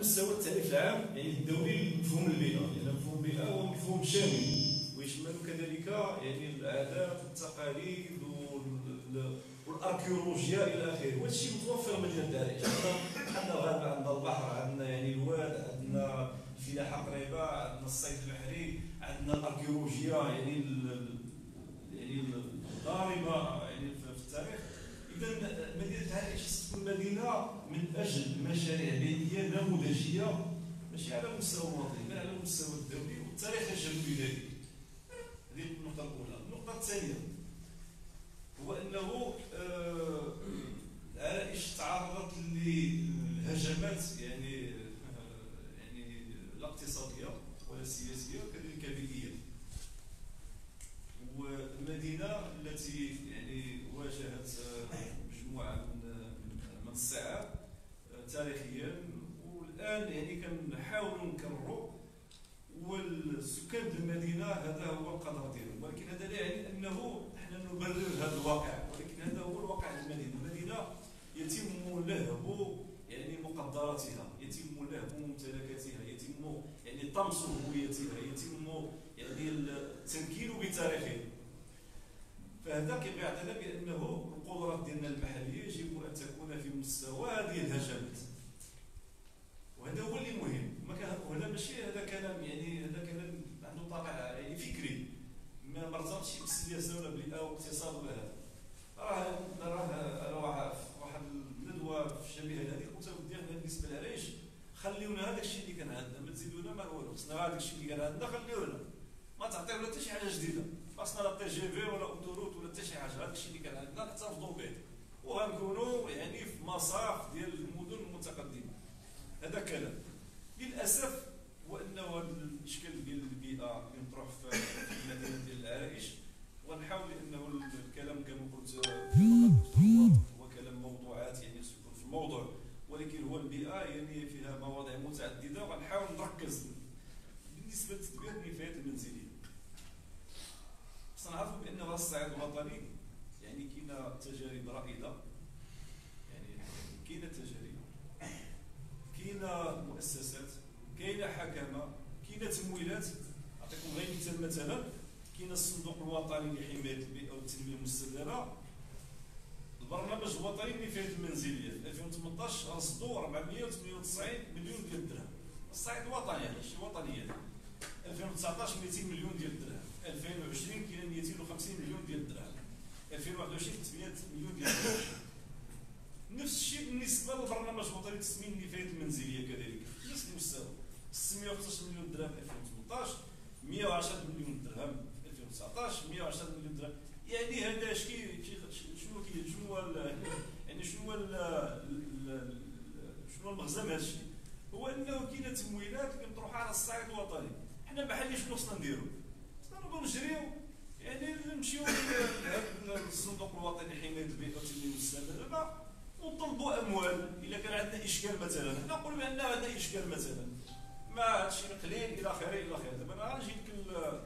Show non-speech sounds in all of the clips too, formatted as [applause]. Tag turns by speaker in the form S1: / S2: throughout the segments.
S1: مستوى التعريف العام يعني الدولي لمفهوم البيئه لأن مفهوم البيئه هو مفهوم شامل ويشمل كذلك يعني العادات والتقاليد وال- والاركيولوجيا إلى آخره. وهذا الشيء متوفر في مدينه العريش عندنا الغابه عندنا البحر عندنا يعني الواد عندنا الفلاحة قريبة عندنا الصيد البحري عندنا الاركيولوجيا يعني يعني الضاربة يعني في التاريخ. اذا مدينة العريش تكون مدينة من أجل مشاريع بيئية. نموذجيه ماشي على المستوى الوطني بل على المستوى الدولي والتاريخ يشهد بذلك هذه النقطة الأولى. النقطة الثانية هو أنه آه، العرائش تعرضت لهجمات يعني آه، يعني لا اقتصاديه ولا سياسيه وكذلك بيئيه والمدينة التي يعني واجهت آه، مجموعة من من- الصعاب تاريخيا والان يعني كنحاولوا نكرروا والسكان المدينة هذا هو القدر ديالهم. ولكن هذا لا يعني أنه نحن نبرر هذا الواقع. ولكن هذا هو الواقع المدينة. المدينة يتم لهب يعني مقدراتها يتم لهب ممتلكاتها يتم يعني طمس هويتها يتم يعني التمكين بتاريخها فهذا كيعطينا بأنه القدرات ديالنا المحلية يجب أن تكون في مستوى هذه الهجمات. وهذا هو اللي مهم. ما وهذا ماشي هذا كلام يعني هذا كلام عنده طابع يعني فكري. ما مرتبطش بالسياسة ولا بالبيئه والاقتصاد ولا هذا. راه راه راه واحد الندوة في شبيه هذه قلت ودي إحنا بالنسبة للعريش خليونا هذاك الشيء اللي كان عندنا ما تزيدونا ما والو خصنا هذاك الشيء اللي كان عندنا خليونا. ما تعطيونا حتى شي حاجة جديدة. خصنا لا TGV ولا autoroute ولا حتى شي حاجة. هذاك الشيء اللي كان عندنا نحتفظوا به. وغنكونوا يعني في مصاف ديال المدن المتقدمة. هذا كلام. للأسف هو هذا الإشكال ديال البيئة اللي مطروح في المدينة ديال العرائش. ونحاول أنه الكلام كما قلت هو كلام موضوعات يعني سيكون في الموضوع. ولكن هو البيئة يعني فيها مواضيع متعددة. وغنحاول نركز بالنسبة لتدبير النفايات المنزلية. خصنا نعرفوا بأن هذا الصعيد الوطني يعني كاينة تجارب رائدة. يعني كاينة تجارب مؤسسات كاينة حكمه كاينة تمويلات أعطيكم غير مثال مثلا كاين الصندوق الوطني لحمايه البيئة والتنمية المستدامة. البرنامج الوطني للنفايات المنزليه في 2018 رصدوا 498 مليون ديال الدرهم. الصعيد الوطني يعني شي وطنيه 2019 200 مليون ديال الدرهم. 2020 كاين 250 مليون ديال الدرهم. 2021 300 مليون ديال الدرهم. نفس الشيء بالنسبة للبرنامج الوطني لتسمين النفايات المنزليه كذلك. المستوى 615 مليون درهم في 2018 110 مليون درهم في 2019 110 مليون درهم يعني هذا اش كي كي- شنو كي شنو يعني شنو شنو المغزى من هذا الشيء هو انه كاينة تمويلات اللي مطروحه على الصعيد الوطني حنا محلي شنو خصنا نديرو خصنا نبغيو نجريو يعني نمشيو لهذا الصندوق الوطني لحمايه البيئه والتنميه المستدامه ونطلبوا أموال. إلا كان عندنا إشكال مثلا. حنا نقولوا بأن هذا إشكال مثلا. ما هادشي قليل إلى آخره إلى آخره. دابا أنا غنجي لك ال-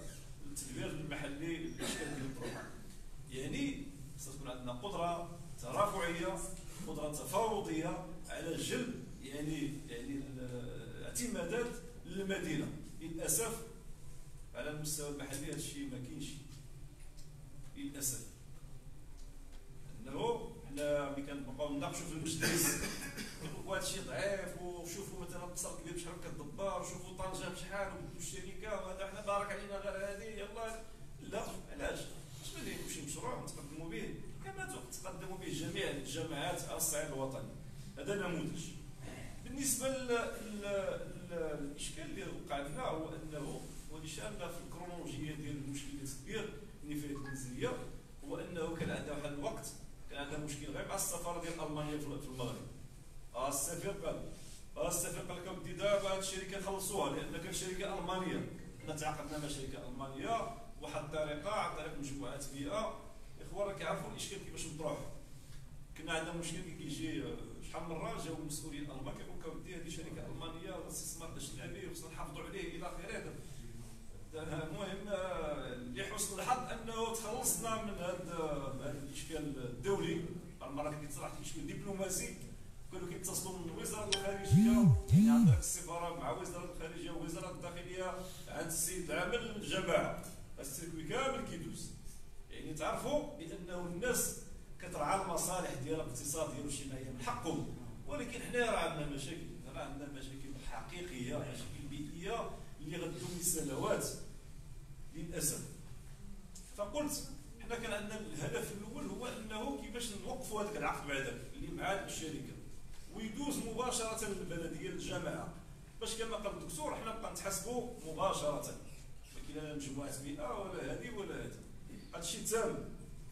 S1: التدبير المحلي الاشكال ديال يعني خصها تكون عندنا قدره ترافعية قدره تفاوضية على جلب يعني يعني الاعتمادات للمدينة. للأسف على المستوى المحلي هذا الشيء ما كاينش. للأسف انه حنا ملي كنبقاو نناقشوا في المجلس يقولوا هذا الشيء ضعيف وشوفوا مثلا قصر كبير بشحال كتدبر وشوفوا طنجه بشحال والشركة وهذا حنا بارك علينا غير هذه يلا لا علاش اش ما نديروا شي مشروع نتقدموا به كما تقدموا به جميع الجامعات على الصعيد الوطني هذا نموذج بالنسبة للاشكال اللي وقع لنا هو أنه واللي شارنا في الكرونولوجية ديال المشكل الكبير النفايات المنزليه هو أنه كان عندنا واحد الوقت كان عندنا مشكل غير مع السفارة ديال ألمانيا في المغرب آه السفير قال آه السفير قال لك اودي دابا هاد الشركة خلصوها لأن كانت شركة ألمانية. حنا تعاقدنا مع شركة ألمانية واحد الطريقة عن طريق مجموعات بيئه الاخوان راه كيعرفوا الإشكال كيفاش مطروح. كنا عندنا مشكل كي كيجي شحال من مره جاو المسؤولين الالمان كيقول لك اودي هذه شركة ألمانية الاستثمار اجنبي وخصنا نحافظوا عليه إلى اخره المهم آه، لحسن الحظ أنه تخلصنا من هذا هذا الإشكال الدولي. المره كي طرح اشكال دبلوماسي كانوا كيتصلوا من وزارة الخارجية. يعني عن هذاك السفاره مع وزارة الخارجية ووزاره الداخلية عند السيد العامل الجماعة. السيركوي كامل كيدوز. يعني تعرفوا بأنه الناس كترعى المصالح ديالها الاقتصاديه وشي ما هي؟ من حقهم ولكن حنا راه عندنا مشاكل راه عندنا مشاكل حقيقية مشاكل بيئية اللي غدوم سنوات للأسف. فقلت حنا كان عندنا الهدف الأول هو أنه كيفاش نوقفوا هذاك العقد هذاك اللي مع الشركة. ويدوز مباشرة من البلديه للجماعه باش كما قال الدكتور حنا نبقى نتحاسبوا مباشرة. ما كاين لا مجموعة بيئة ولا هذه ولا هذه. هادشي تم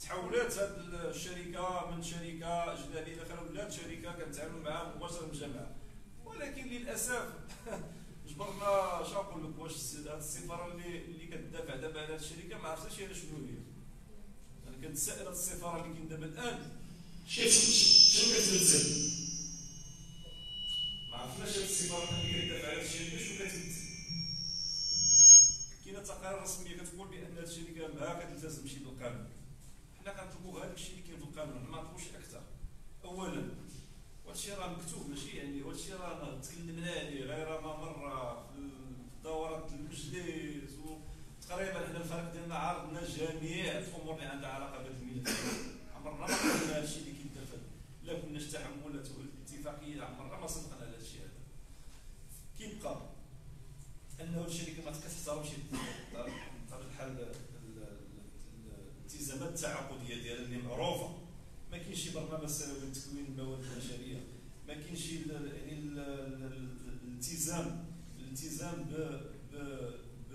S1: تحولات هاد الشركة من شركة أجنبية دخلوا ولات شركة كنتعاملوا معها مباشرة من الجماعه ولكن للأسف [laughs] جبرنا شنو نقول لك واش هاد السفارة اللي اللي كتدافع دابا على هاد الشركة ما عرفتش هي شنو هي. أنا كنتسائل هاد السفارة اللي كاين دابا الآن. شنو كتمثل ما عرفناش هاد السفارة اللي كتدافع على هاد الشركة شنو كتمثل كاينة تقارير رسمية كتقول بأن هاد الشركة ما كتلتزمش بالقانون. حنا كنطلبوا هذاك الشيء اللي كاين في القانون ما نطلبوش أكثر. اولا وهادشي راه مكتوب ماشي يعني وهادشي راه تكلمنا عليه غير ما مره في دورات المجلس وتقريبا حنا الفريق ديالنا عرضنا جميع الأمور اللي عندها علاقة بهذا الملف. عمرنا ما قلنا هادشي اللي كيدير لا كناش تحملات والاتفاقيه عمرنا ما صدقنا على هادشي هذا. كيبقى أنه الشركة ما تكتحترمش بطبيعه الحال الالتزامات التعاقديه ديالها اللي معروفه ما كاينش شي برنامج سنوي لتكوين المواد البشرية. ما كاينش يعني الالتزام. الالتزام ب ب ب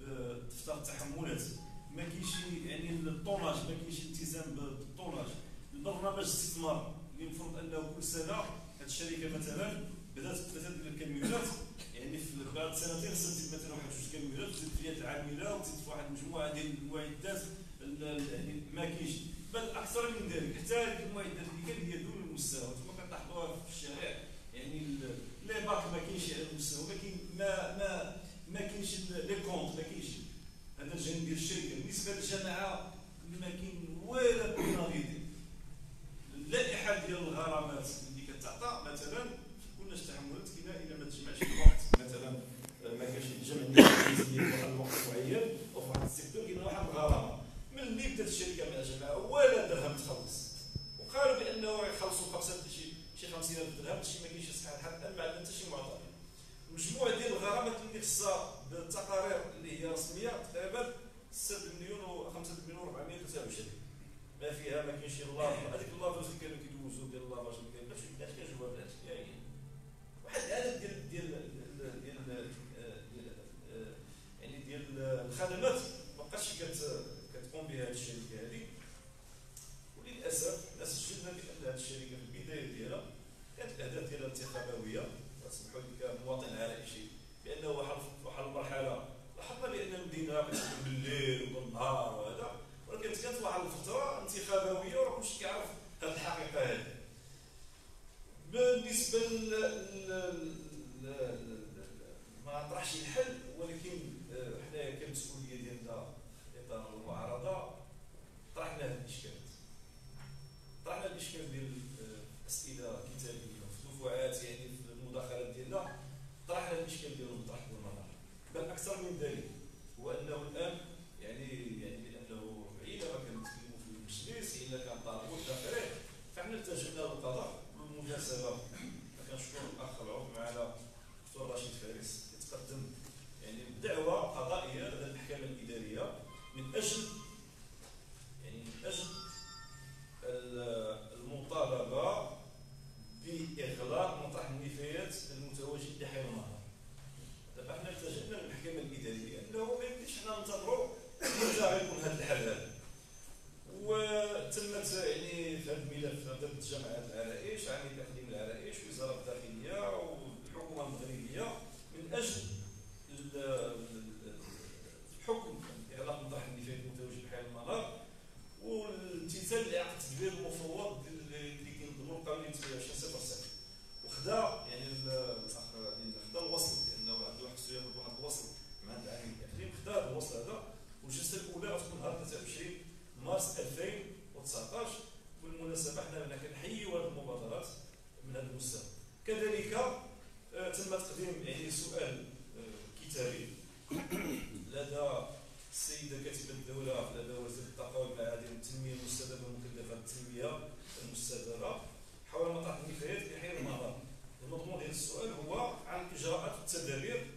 S1: بدفتر التحملات ما كاينش يعني الطوناج. ما كاينش التزام بالطوناج. البرنامج الاستثمار اللي المفروض أنه كل سنة هذه الشركة مثلا بدات بدات بالكاميونات يعني في بعد سنتين خصها مثلا واحد جوج كاميونات وتزيد فيها العاملة وتزيد في واحد المجموعه ديال المعدات. ما كاينش. بل أكثر من ذلك حتى المعدات اللي كان هي دون المستوى أنتم كتلاحظوها في الشارع يعني les bacs ما كاينش على المستوى ما كاين ما ما ما كاينش les comptes ما كاينش. هذا الجانب ديال الشركة. بالنسبة للجماعه ما كاين ولا pénalité اللائحه ديال الغرامات اللي كتعطى مثلا كنا تحملات كاينة إلى ما تجمعش الوقت مثلا ما كانش الجمع ديال واحد الوقت معين أو في واحد ال secteur كاين واحد الغرامه بدات الشركة مع الجماعه ولا درهم تخلص. وقالوا بأنه يخلصوا خمسة شي شي 50000 درهم هادشي ما كاينش صحيح حتى الان ما عندنا حتى شي معطى. مجموعة ديال الغرامات اللي خصها بالتقارير اللي هي رسمية تقريبا 6 مليون و 5 مليون و 423 ما فيها ما كاينش الله هذيك اللافاج اللي كانوا كيدوزوا ديال اللافاج ما كانش كاش كنجاوب على يعني واحد العدد ديال ديال ديال يعني ديال الخدمات ما بقاتش كتقوم بها هذه الشركة هذه وللأسف سجلنا بأن هذه الشركة في البداية ديالها كانت الأهداف ديالها انتخابوية. اسمحوا لي كمواطن عرائشي بأنه واحد المرحلة لاحظنا بأن المدينة كتكون بالليل وبالنهار وهذا. ولكن كانت واحد الفترة انتخابوية وراه كلشي كيعرف هذه الحقيقة هذه بالنسبة ما طرحش الحل ولكن حنايا كمسؤوليه ديالنا المعارضة طرحنا هذه الاشكالات طرحنا الإشكال ديال أسئلة كتابية في دفعات يعني في المداخلات ديالنا طرحنا الإشكال ديال المطرح والمنار بل أكثر من ذلك هو أنه الآن يعني يعني لأنه عندما كنتكلموا في المجلس إلا كان طالبوا إلى اخره فإحنا التجأنا للقضاء بالمناسبة. كنشكر الأخ العضو معنا الدكتور رشيد فارس يتقدم يعني بدعوة قضائية لدى المحكمة الإدارية. من
S2: أجل البيئيه المستداره حول مطرح النفايات بحير النظر المضمون ديال السؤال هو عن الاجراءات والتدابير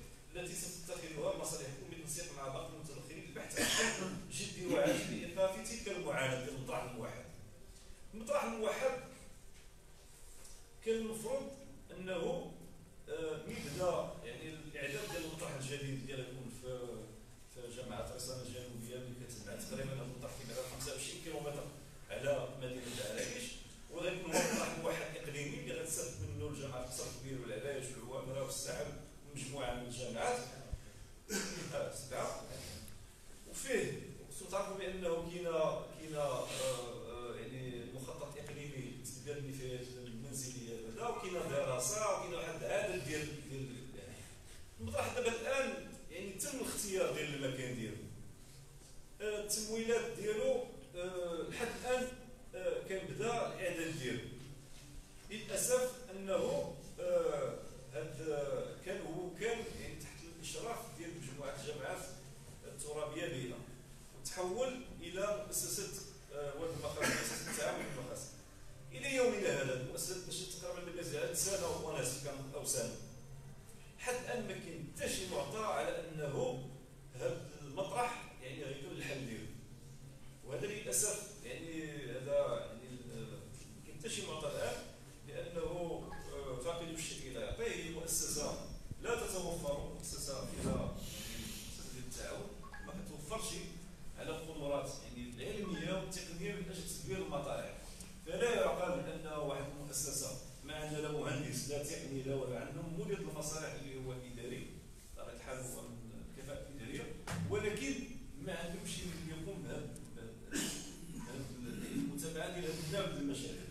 S2: مؤسسه لا تتوفر مؤسسه فيها مؤسسه التعاون. ما كتوفرش على القدرات يعني العلمية والتقنية من أجل تدبير المطارح فلا يعقل أن واحد المؤسسه ما عندها لا مهندس لا تقني لا والو عندنا مدير المصالح اللي هو إداري. بطبيعه الحال هو من الكفاءه الاداريه ولكن ما عندهمش اللي يقوم بهذا المتابعة ديال النابذ المشاريع.